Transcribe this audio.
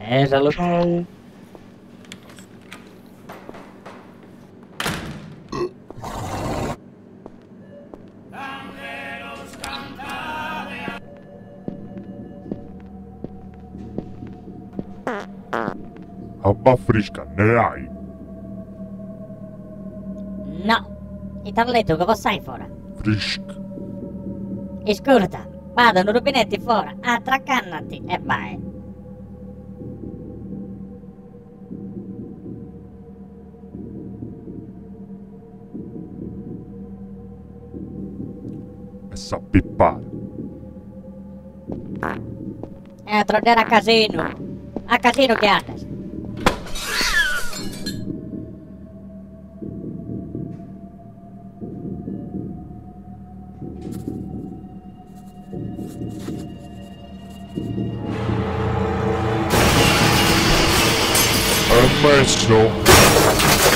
Eh, salute. Roba fresca, ne hai? No, e t'ho detto che sai fuori. Fresca. Ascolta, vado un rubinetti fuori, attraccannati e vai. Essa pipa. É, a troneira é casino. A casino de artes. Amazing.